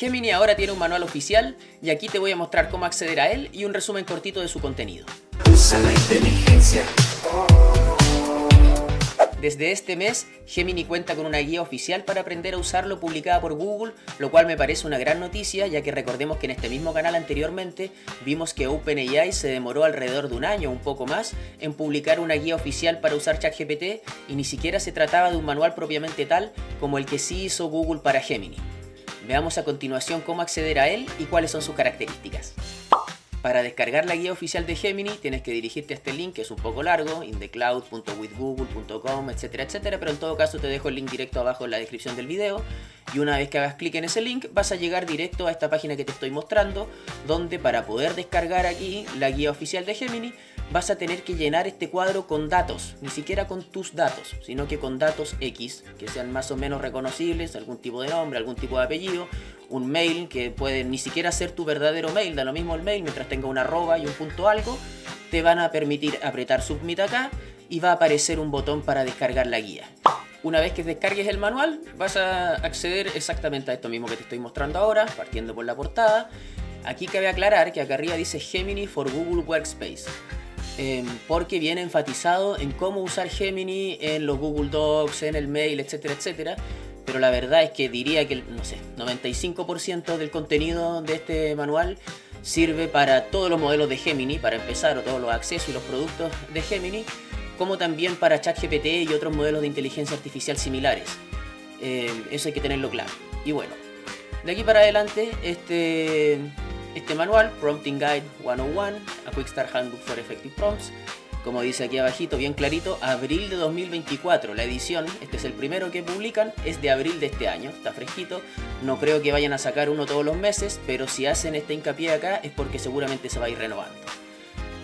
Gemini ahora tiene un manual oficial y aquí te voy a mostrar cómo acceder a él y un resumen cortito de su contenido. Desde este mes, Gemini cuenta con una guía oficial para aprender a usarlo publicada por Google, lo cual me parece una gran noticia, ya que recordemos que en este mismo canal anteriormente vimos que OpenAI se demoró alrededor de un año un poco más en publicar una guía oficial para usar ChatGPT y ni siquiera se trataba de un manual propiamente tal como el que sí hizo Google para Gemini. Veamos a continuación cómo acceder a él y cuáles son sus características. Para descargar la guía oficial de Gemini tienes que dirigirte a este link que es un poco largo, indecloud.withgoogle.com, etcétera, etcétera, pero en todo caso te dejo el link directo abajo en la descripción del video y una vez que hagas clic en ese link vas a llegar directo a esta página que te estoy mostrando donde para poder descargar aquí la guía oficial de Gemini vas a tener que llenar este cuadro con datos, ni siquiera con tus datos, sino que con datos X, que sean más o menos reconocibles, algún tipo de nombre, algún tipo de apellido, un mail que puede ni siquiera ser tu verdadero mail, da lo mismo el mail, mientras tenga una arroba y un punto algo, te van a permitir apretar submit acá y va a aparecer un botón para descargar la guía. Una vez que descargues el manual, vas a acceder exactamente a esto mismo que te estoy mostrando ahora, partiendo por la portada. Aquí cabe aclarar que acá arriba dice Gemini for Google Workspace. Em, porque viene enfatizado en cómo usar Gemini en los Google Docs, en el mail, etcétera, etcétera. Pero la verdad es que diría que, no sé, 95% del contenido de este manual sirve para todos los modelos de Gemini, para empezar, o todos los accesos y los productos de Gemini, como también para ChatGPT y otros modelos de inteligencia artificial similares. Em, eso hay que tenerlo claro. Y bueno, de aquí para adelante, este este manual, Prompting Guide 101, a Quick Start Handbook for Effective Prompts, como dice aquí abajito, bien clarito, abril de 2024. La edición, este es el primero que publican, es de abril de este año, está fresquito. No creo que vayan a sacar uno todos los meses, pero si hacen este hincapié acá es porque seguramente se va a ir renovando.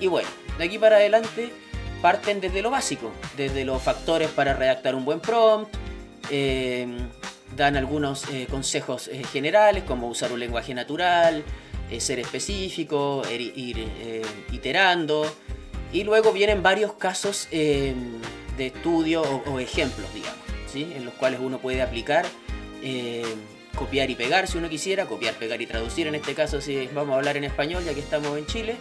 Y bueno, de aquí para adelante parten desde lo básico, desde los factores para redactar un buen prompt, eh, dan algunos eh, consejos eh, generales como usar un lenguaje natural, eh, ser específico, er, ir, eh, iterando. Y luego vienen varios casos em, de estudio o, ejemplos, digamos, ¿sí? en los cuales uno puede aplicar, copiar y pegar si uno quisiera, copiar, pegar y traducir en este caso si vamos a hablar en español ya que estamos en Chile.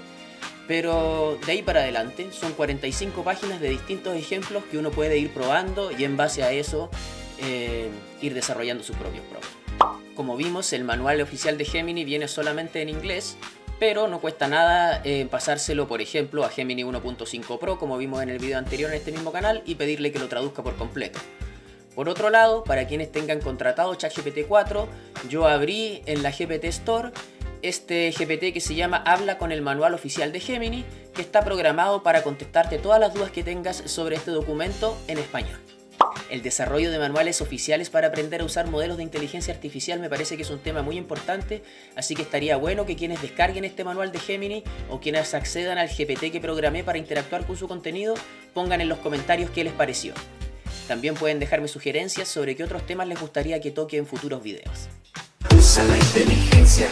Pero de ahí para adelante son 45 páginas de distintos ejemplos que uno puede ir probando y en base a eso ir desarrollando sus propios prompts. Como vimos, el manual oficial de Gemini viene solamente en inglés, pero no cuesta nada eh, pasárselo, por ejemplo, a Gemini 1.5 Pro, como vimos en el video anterior en este mismo canal, y pedirle que lo traduzca por completo. Por otro lado, para quienes tengan contratado ChatGPT 4, yo abrí en la GPT Store este GPT que se llama Habla con el manual oficial de Gemini, que está programado para contestarte todas las dudas que tengas sobre este documento en español. El desarrollo de manuales oficiales para aprender a usar modelos de inteligencia artificial me parece que es un tema muy importante, así que estaría bueno que quienes descarguen este manual de Gemini o quienes accedan al GPT que programé para interactuar con su contenido pongan en los comentarios qué les pareció. También pueden dejarme sugerencias sobre qué otros temas les gustaría que toque en futuros videos. Usa la inteligencia.